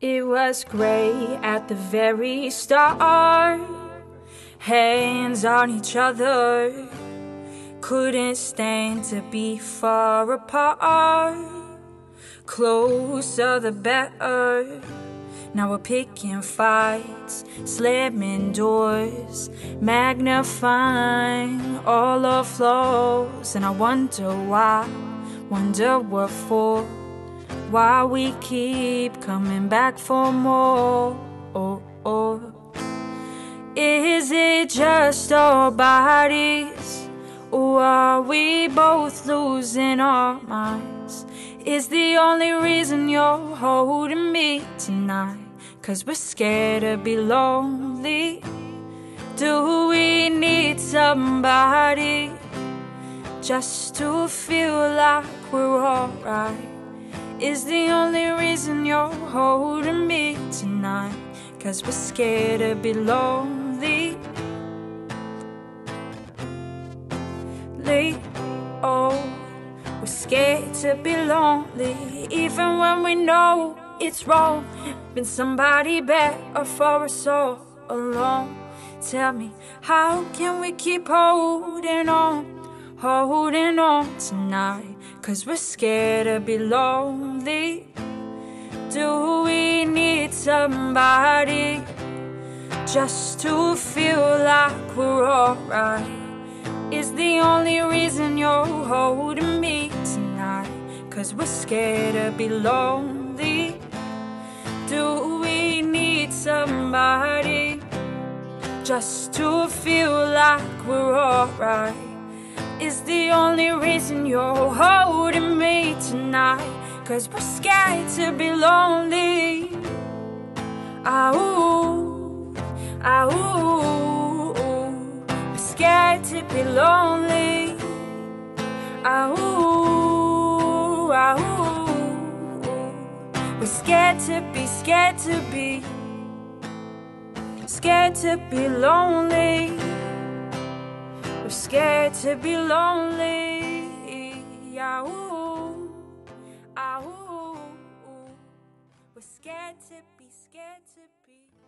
It was great at the very start. Hands on each other. Couldn't stand to be far apart. Closer the better. Now we're picking fights, slamming doors, magnifying all our flaws. And I wonder why, wonder what for. Why we keep coming back for more? Oh, oh. Is it just our bodies? Or are we both losing our minds? Is the only reason you're holding me tonight? Cause we're scared to be lonely. Do we need somebody just to feel like we're alright? Is the only reason you're holding me tonight. Cause we're scared to be lonely. Oh, we're scared to be lonely. Even when we know it's wrong. Been somebody better for us all alone. Tell me, how can we keep holding on, holding on tonight? Cause we're scared to be lonely. Do we need somebody just to feel like we're alright? Is the only reason you're holding me tonight? Cause we're scared to be lonely. Do we need somebody just to feel like we're alright? Is the only reason you're holding me tonight. Cause we're scared to be lonely. Ah, ooh, ah, ooh, we're scared to be lonely. Ah, ooh, ah, ooh, we're scared to be, scared to be, scared to be lonely. We're scared to be lonely. Ah, ooh, ah, ooh, We're scared to be, scared to be.